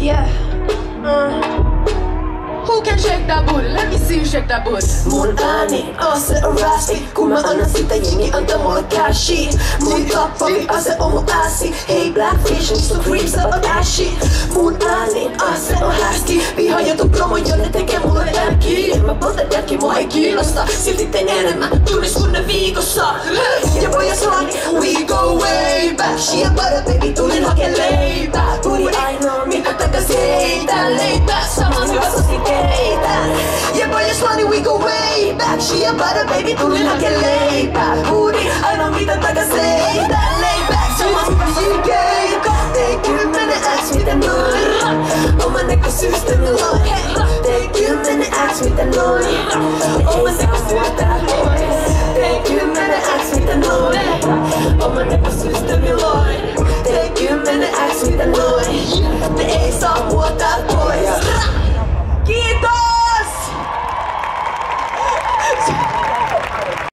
Yeah. Uh. Who can shake that booty? Let me see you shake that booty. Munani, ase arasi, kuma anasita yingi anta molakashi. Moon top for me, ase omoasi. Hey blackfish, and so creeps dashi. agashi. Munani, ase ohaski, viha jo tu promo jonne tekee mulle jälki. En mä polta jälki, mua ei kiinnosta, silti teen enemmän tunnissa kuin ne viikossa. Ja voi jos laani, takas heitä Leipää, sama hyvä sosi keitä Ja pojas lani, we go way back. Shia para baby, tulin hakee leipää Puri ainoa, mitä takas heitä Leipää, sama hyvä sosi keitä Tee kymmenen X, mitä noin Oman näköisyystä noin Tee kymmenen X, mitä noin Oman näköisyystä noin Tee kymmenen X, mitä noin Oman näköisyystä noin Tee kymmenen X, mitä noin Ne ei saa muuta